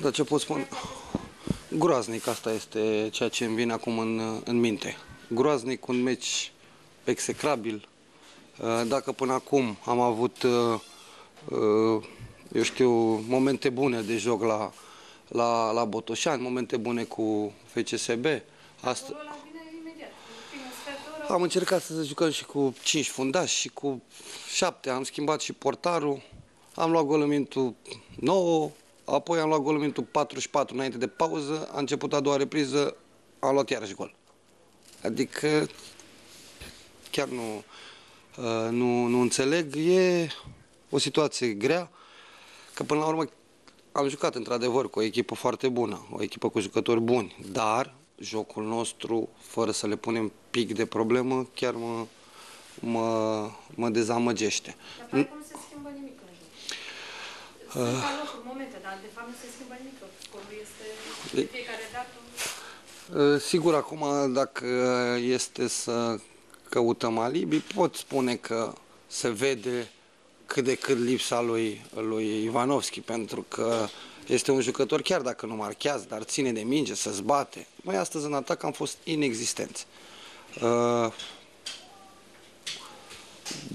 Da, ce pot spune? Groaznic, asta este ceea ce îmi vine acum în, în minte. Groaznic, un meci execrabil. Uh, Dacă până acum am avut, uh, uh, eu știu, momente bune de joc la, la, la Botoșani, momente bune cu FCSB, asta, Ăla vine imediat. În primul sfert de oră, am încercat să jucăm și cu 5 fundași și cu 7. Am schimbat și portarul. Am luat gol în minutul 9, apoi am luat gol în minutul 44 înainte de pauză. A început a doua repriză, am luat iarăși gol. Adică chiar nu, uh, nu, nu înțeleg. E o situație grea, că până la urmă am jucat într-adevăr cu o echipă foarte bună, o echipă cu jucători buni, dar jocul nostru, fără să le punem pic de problemă, chiar mă, mă, mă dezamăgește. dar pare că nu se schimbă nimic în joc. Sunt ca locuri, momente, dar de fapt nu se schimbă nimic. Scorul este de fiecare dată. Uh, Sigur, acum, dacă este să căutăm alibi, pot spune că se vede cât de cât lipsa lui, lui Ivanovski, pentru că este un jucător, chiar dacă nu marchează, dar ține de minge, să zbate. Noi astăzi în atac am fost inexistenți. Uh,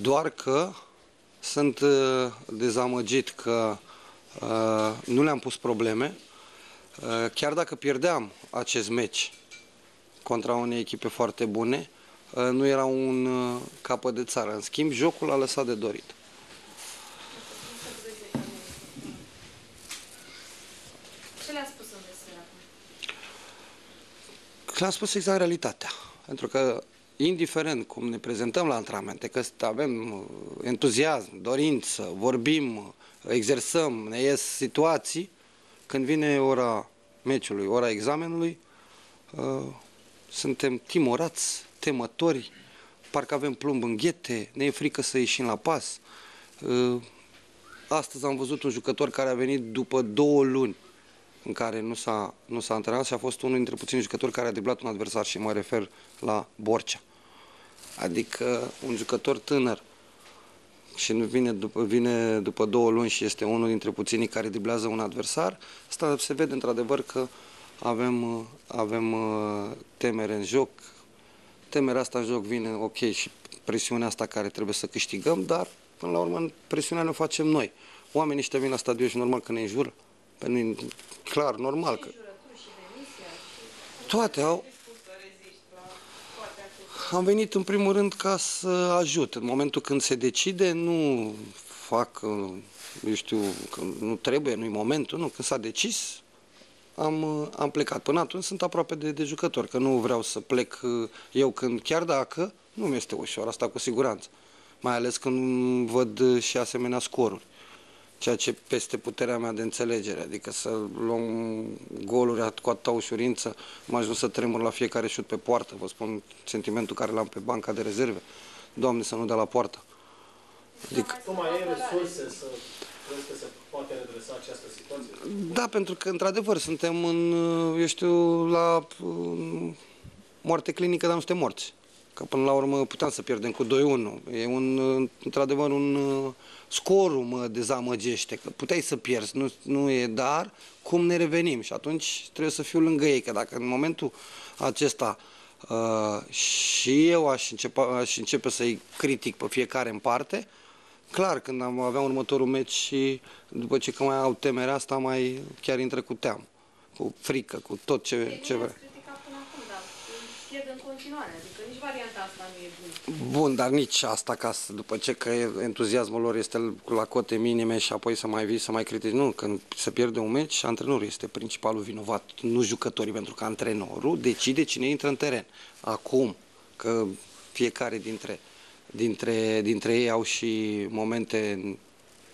Doar că sunt uh, dezamăgit că uh, nu le-am pus probleme. Uh, Chiar dacă pierdeam acest meci contra unei echipe foarte bune, uh, nu era un uh, capăt de țară. În schimb, jocul a lăsat de dorit. Ce le-a spus în vestiar acum? Le-am spus exact realitatea. Pentru că, indiferent cum ne prezentăm la antrenamente, că avem uh, entuziasm, dorință, vorbim, uh, exersăm, ne ies situații, când vine ora meciului, ora examenului, uh, suntem timorați, temători, parcă avem plumb în ghete, ne e frică să ieșim la pas. Uh, astăzi am văzut un jucător care a venit după două luni în care nu s-a, nu s-a antrenat și a fost unul dintre puțini jucători care a driblat un adversar și mă refer la Borcea. Adică un jucător tânăr și nu vine după, vine după două luni și este unul dintre puținii care driblează un adversar, asta se vede într-adevăr că avem, uh, avem uh, temere în joc. Temerea asta în joc vine, ok, și presiunea asta care trebuie să câștigăm, dar până la urmă presiunea ne o facem noi. Oamenii ăștia vin la stadion și normal că ne înjură. Pe noi, clar, normal că... Jurături și demisia și... Toate au... Am venit în primul rând ca să ajut. În momentul când se decide, nu fac, uh, eu știu, că nu trebuie, nu-i momentul, nu. Când s-a decis, am, uh, am plecat. Până atunci sunt aproape de, de jucători, că nu vreau să plec uh, eu când, chiar dacă, nu mi este ușor, asta cu siguranță. Mai ales când văd uh, și asemenea scoruri ceea ce peste puterea mea de înțelegere, adică să luăm goluri cu atâta ușurință, am ajuns să tremur la fiecare șut pe poartă, vă spun sentimentul care l-am pe banca de rezerve. Doamne, să nu dea la poartă. Adică, Tu mai ai resurse să crezi că se poate redresa această situație? da, pentru că, într-adevăr, suntem în, eu știu, la în moarte clinică, dar nu suntem morți. Că până la urmă puteam să pierdem cu 2-1. E un, într-adevăr, un scorul mă dezamăgește, că puteai să pierzi, nu, nu e dar, cum ne revenim? Și atunci trebuie să fiu lângă ei, că dacă în momentul acesta uh, și eu aș începe, aș începe să-i critic pe fiecare în parte, clar, când am avea următorul meci și după ce că mai au temerea asta, mai chiar intră cu teamă, cu frică, cu tot ce, Ei, ce nu vrea. ați criticat până acum, dar pierd în continuare. Adică nici varianta asta nu e bună. Bun, dar nici asta ca să, după ce că entuziasmul lor este la cote minime și apoi să mai vii să mai critici. Nu, când se pierde un meci, antrenorul este principalul vinovat, nu jucătorii, pentru că antrenorul decide cine intră în teren. Acum, că fiecare dintre, dintre, dintre ei au și momente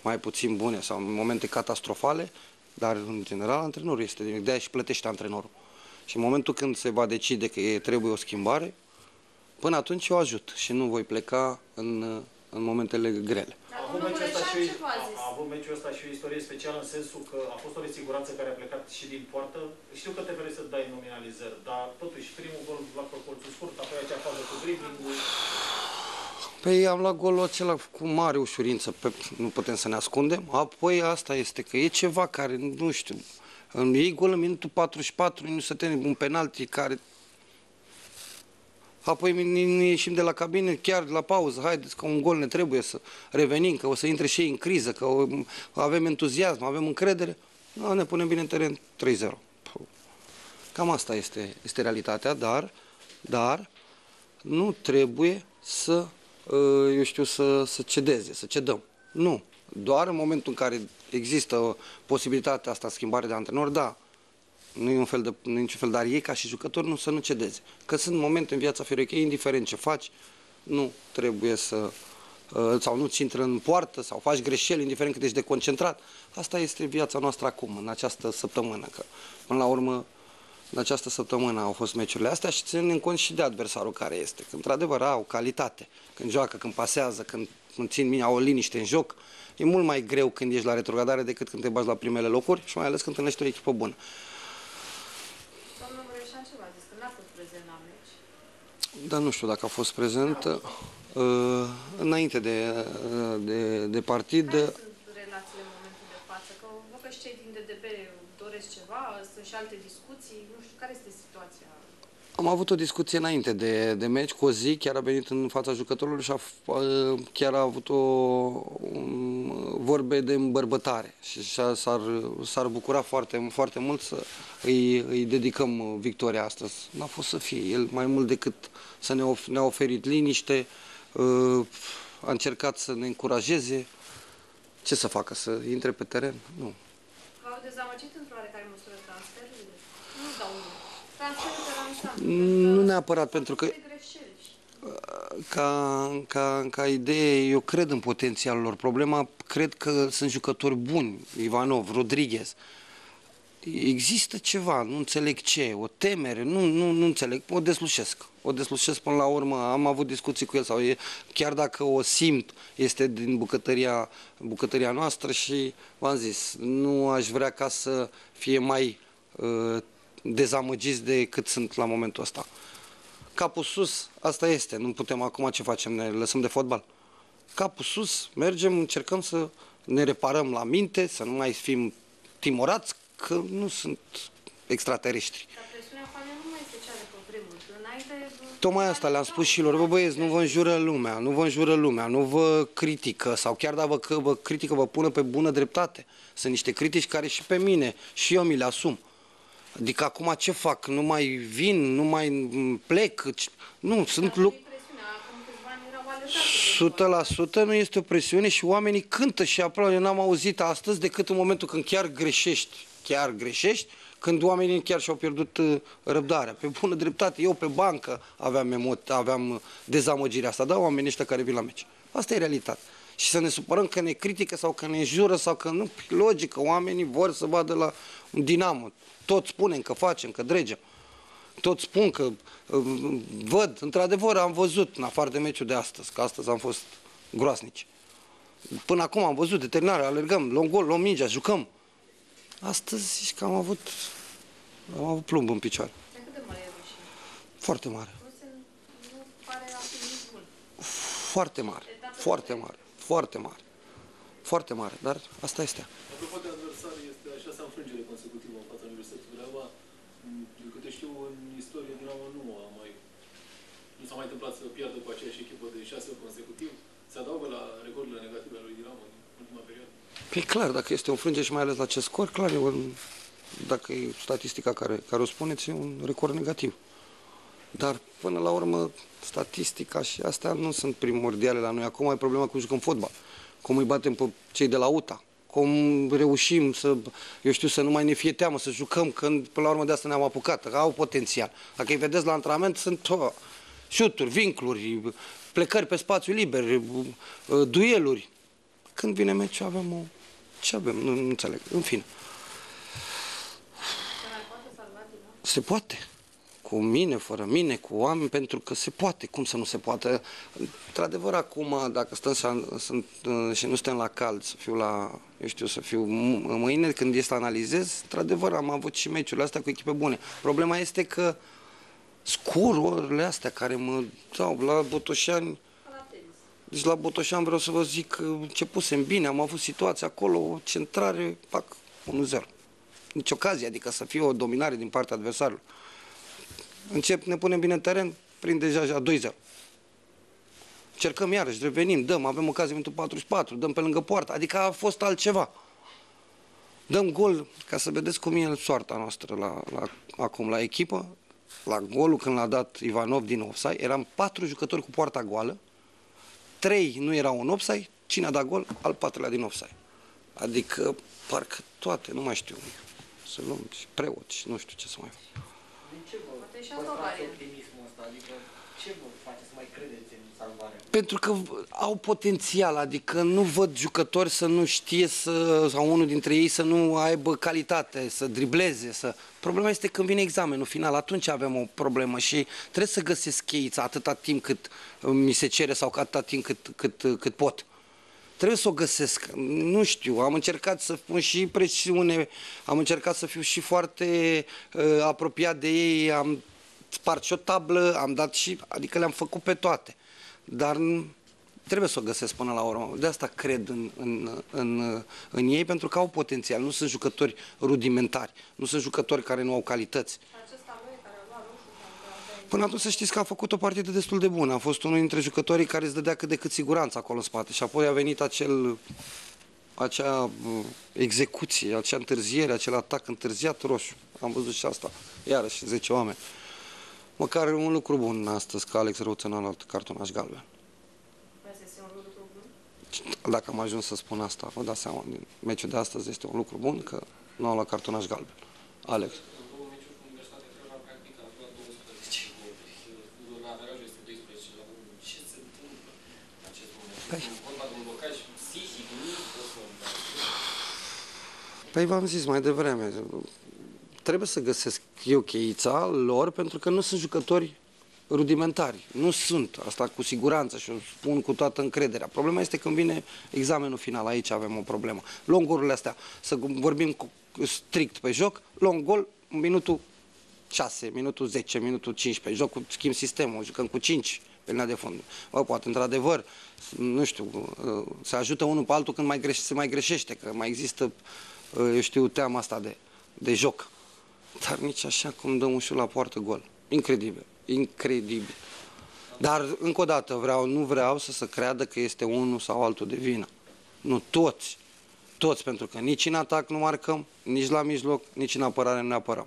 mai puțin bune sau momente catastrofale, dar în general antrenorul este, de-aia și plătește antrenorul. Și în momentul când se va decide că e, trebuie o schimbare, Până atunci eu ajut și nu voi pleca în, în momentele grele. Dar A avut domnul meciul ăsta Mureșan și, ce v-a a, zis? a avut meciul ăsta și o istorie specială în sensul că a fost o nesiguranță care a plecat și din poartă. Știu că te vrei să dai nominalizări, dar totuși primul gol la proporții scurt, apoi acea fază cu dribbling Păi am luat golul acela cu mare ușurință, pe, nu putem să ne ascundem. Apoi asta este că e ceva care, nu știu, Îmi iei gol în minutul 44, nu să tine un penalti care... Apoi ne ne ieșim de la cabine, chiar la pauză, haideți că un gol ne trebuie să revenim, că o să intre și ei în criză, că o, avem entuziasm, avem încredere. Da, ne punem bine în teren 3-0. Puh. Cam asta este, este realitatea, dar, dar nu trebuie să, uh, eu știu, să, să cedeze, să cedăm. Nu. Doar în momentul în care există posibilitatea asta, schimbare de antrenor, da, nu e, un fel de, nu e niciun fel, dar ei ca și jucători nu să nu cedeze. Că sunt momente în viața fiecare, indiferent ce faci, nu trebuie să, uh, sau nu ți intră în poartă, sau faci greșeli, indiferent cât ești de concentrat. Asta este viața noastră acum, în această săptămână, că până la urmă în această săptămână au fost meciurile astea și ținem cont și de adversarul care este. Că într-adevăr au calitate. Când joacă, când pasează, când țin mine, au o liniște în joc. E mult mai greu când ești la retrogradare decât când te bagi la primele locuri și mai ales când întâlnești o echipă bună. Domnul Mureșan ce v-a zis? Că n-a fost prezent la meci. Dar nu știu dacă a fost prezent. Uh, înainte de, uh, de, de partid, Care sunt relațiile în momentul de față? Că văd că și cei din DDB doresc ceva, sunt și alte discuții. Nu știu, care este situația? Am avut o discuție înainte de, de meci cu o zi, chiar a venit în fața jucătorilor și a, f- a, chiar a avut o um, vorbe de îmbărbătare și și-a- s-ar, s-ar bucura foarte, foarte mult să îi, îi dedicăm victoria astăzi. N-a fost să fie, el mai mult decât să ne of, ne-a oferit liniște, uh, a încercat să ne încurajeze. Ce să facă, să intre pe teren? Nu. V-au dezamăgit într-o oarecare măsură transferurile? Nu dau nume. Transferurile la ansamblu. Nu neapărat, pentru că De greșeli. ca, ca, ca idee, eu cred în potențialul lor. Problema, cred că sunt jucători buni, Ivanov, Rodriguez. Există ceva, nu înțeleg ce, o temere, nu, nu, nu înțeleg, o deslușesc. O deslușesc până la urmă, am avut discuții cu el sau e, chiar dacă o simt, este din bucătăria, bucătăria noastră și v-am zis, nu aș vrea ca să fie mai uh, dezamăgiți decât sunt la momentul ăsta capul sus, asta este. Nu putem acum ce facem, ne lăsăm de fotbal. Capul sus, mergem, încercăm să ne reparăm la minte, să nu mai fim timorați, că nu sunt extraterestri. Dar presiunea afară nu mai este cea de pe vremuri. Că Înainte... Tocmai asta le-am spus și lor, bă băieți, nu vă înjură lumea, nu vă înjură lumea, nu vă critică sau chiar dacă vă, că vă critică, vă pună pe bună dreptate. Sunt niște critici care și pe mine, și eu mi le asum. Adică acum ce fac? Nu mai vin, nu mai mm, plec? Ce- Nu, sunt Dar lucruri... presiunea, acum câțiva ani erau alertate. de 100% nu este o presiune și oamenii cântă și aplaude. Eu n-am auzit astăzi decât în momentul când chiar greșești, chiar greșești, când oamenii chiar și-au pierdut uh, răbdarea. Pe bună dreptate, eu pe bancă aveam, emo- aveam uh, dezamăgirea asta, da, oamenii ăștia care vin la meci. Asta e realitatea. Și să ne supărăm că ne critică sau că ne înjură sau că nu, e logică, oamenii vor să vadă la un dinamă. Tot spunem că facem, că dregem. Tot spun că uh, văd, într-adevăr am văzut, în afară de meciul de astăzi, că astăzi am fost groasnici. Până acum am văzut determinare, alergăm, luăm gol, luăm mingea, jucăm. Astăzi zici că am avut, am avut plumb în picioare. De cât de mare e rușine? Foarte mare, Nu, se, nu pare a fi nici bun. foarte mare, foarte mare, foarte mare, foarte mare, dar asta este. Apropo de adversari, este a șasea înfrângere consecutivă în fața Universității Craiova. Mm, De câte știu, în istorie Dinamo nu a mai nu s-a mai întâmplat să piardă cu aceeași echipă de șase ori consecutiv. Se adaugă la recordurile negative ale lui Dinamo în ultima perioadă. Păi clar, dacă este o frânge și mai ales la ce scor, clar, e un, dacă e statistica care, care o spuneți, e un record negativ. Dar, până la urmă, statistica și astea nu sunt primordiale la noi. Acum e problema cum jucăm fotbal. Cum îi batem pe cei de la UTA. Cum reușim să, eu știu, să nu mai ne fie teamă, să jucăm, când până la urmă de asta ne-am apucat, că au potențial. Dacă îi vedeți la antrenament, sunt oh, șuturi, vincluri, plecări pe spațiu liber, uh, dueluri. Când vine meciul avem o... Ce avem? Nu, nu înțeleg. În fine. Se mai poate salva Dinamo? Se poate. Cu mine, fără mine, cu oameni, pentru că se poate. Cum să nu se poate? Într-adevăr, acum, dacă stăm să, sunt, uh, și nu stăm la cald, să fiu la, eu știu, să fiu m- mâine, când este să analizez, într-adevăr, am avut și meciurile astea cu echipe bune. Problema este că scorurile astea care mă dau la Botoșani, Ca la tenis. deci la Botoșani vreau să vă zic că începusem bine, am avut situații acolo, o centrare, pac, 1-0. nici ocazie, adică să fie o dominare din partea adversarului. Încep, ne punem bine în teren, prinde deja 2-0. Cercăm iarăși, revenim, dăm, avem ocazie pentru 44, dăm pe lângă poartă, adică a fost altceva. Dăm gol, ca să vedeți cum e soarta noastră la, la, acum la echipă, la golul când l-a dat Ivanov din offside, eram patru jucători cu poarta goală, trei nu erau în offside, cine a dat gol? Al patrulea din offside. Adică, parcă toate, nu mai știu, să luăm și preoți, și nu știu ce să mai fac. Din ce vă Poate și asta o păstrați variantă. Optimismul ăsta? Adică ce vă face să mai credeți în salvare? Pentru că au potențial, adică nu văd jucători să nu știe să, sau unul dintre ei să nu aibă calitate, să dribleze, să... Problema este când vine examenul final, atunci avem o problemă și trebuie să găsesc cheița atâta timp cât uh, mi se cere sau atâta timp cât, cât, uh, cât pot. Trebuie să o găsesc. Nu știu, am încercat să pun și presiune, am încercat să fiu și foarte uh, apropiat de ei, am spart și o tablă, am dat și, adică le-am făcut pe toate. Dar n- trebuie să o găsesc până la urmă. De asta cred în, în, în, în ei, pentru că au potențial. Nu sunt jucători rudimentari, nu sunt jucători care nu au calități. Și acesta lui care a luat roșu și a dat Până atunci să știți că a făcut o partidă destul de bună. A fost unul dintre jucătorii care îți dădea cât de cât siguranță acolo în spate. Și apoi a venit acel, acea uh, execuție, acea întârziere, acel atac întârziat roșu. Am văzut și asta. Iarăși, 10 oameni. Măcar un lucru bun astăzi, că Alex Răuță n-a luat cartonaș galben. Asta este un lucru bun. Dacă am ajuns să spun asta, vă dați seama, din meciul de astăzi este un lucru bun, că nu au luat cartonaș galben. Alex. În două meciuri cu Universitatea Craiova, practic, a luat 12 goluri. Fuzul averajul este 12 la 1. Ce se întâmplă în acest moment? Păi. E vorba de un blocaj psihic, nu pot să Păi v-am zis mai devreme, trebuie să găsesc eu cheița lor pentru că nu sunt jucători rudimentari. Nu sunt, asta cu siguranță și o spun cu toată încrederea. Problema este când vine examenul final, aici avem o problemă. Luăm golurile astea, să vorbim cu, strict pe joc, luăm gol în minutul 6, minutul 10, minutul 15, jocul, schimb sistemul, jucăm cu 5 pe linia de fund. Bă, poate într-adevăr, nu știu, se ajută unul pe altul când mai greș, se mai greșește, că mai există, eu știu, teama asta de, de joc. Dar nici așa cum dăm un șut la poartă gol. Incredibil, incredibil. Dar, încă o dată, vreau, nu vreau să se creadă că este unul sau altul de vină. Nu, toți. Toți, pentru că nici în atac nu marcăm, nici la mijloc, nici în apărare nu ne apărăm.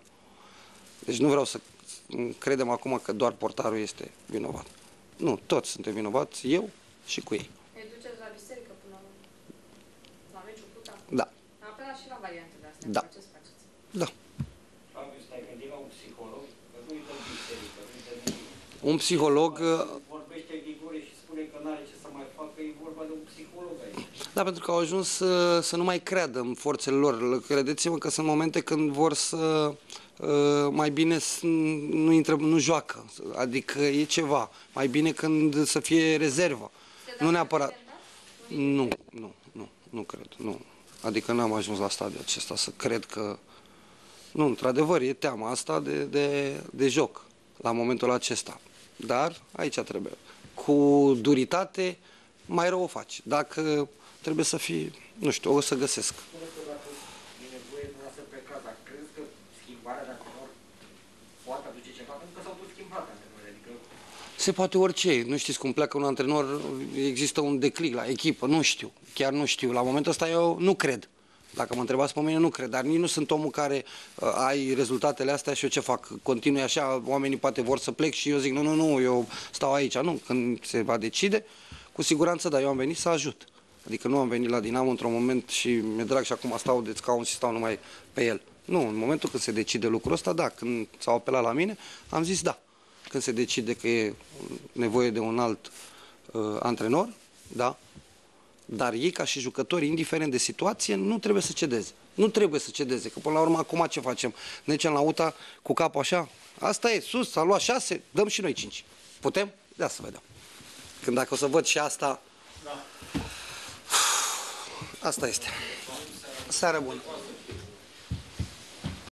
Deci nu vreau să credem acum că doar portarul este vinovat. Nu, toți suntem vinovați, eu și cu ei. Îi duceți la biserică până la, la meciul cu ta. Da, Am apelat și la variantele astea. Da. Ce să faceți? da. Fabio, stai gândit la un psiholog, că nu uită în biserică, nu uită în Un psiholog, Vorbește Grigore și spune că nu are ce să mai facă, e vorba de un psiholog aici. da, pentru că au ajuns să, să nu mai creadă în forțele lor. Credeți-mă că sunt momente când vor să uh, mai bine să nu, intră, nu joacă. Adică e ceva. Mai bine când să fie rezervă. Nu neapărat. Nu, nu, nu, nu cred, nu. Adică n-am ajuns la stadiul acesta să cred că... Nu, într-adevăr, e teama asta de, de, de joc la momentul acesta. Dar aici trebuie. Cu duritate, mai rău o faci. Dacă trebuie să fii, nu știu, o să găsesc. Spune că dacă e nevoie de să pleca, dar crezi că schimbarea de antrenor poate aduce ceva? Pentru că s-au tot schimbat antrenori, adică Se poate orice. Nu știți cum pleacă un antrenor, există un declic la echipă, nu știu. Chiar nu știu. La momentul ăsta eu nu cred. Dacă mă întrebați pe mine, nu cred. Dar nici nu sunt omul care uh, ai rezultatele astea și eu ce fac? Continui așa, oamenii poate vor să plec și eu zic, nu, nu, nu, eu stau aici. Nu, când se va decide, cu siguranță, dar eu am venit să ajut. Adică nu am venit la Dinamo într-un moment și mi-e drag și acum stau de scaun și stau numai pe el. Nu, în momentul când se decide lucrul ăsta, da, când s-au apelat la mine, am zis da. Când se decide că e nevoie de un alt uh, antrenor, da, dar ei ca și jucători, indiferent de situație, nu trebuie să cedeze. Nu trebuie să cedeze, că până la urmă acum ce facem? Ne ducem la UTA cu capul așa? Asta e, sus, s-a luat șase, dăm și noi cinci. Putem? Da, să vedem. Când dacă o să văd și asta, Da. asta este. Seară bună.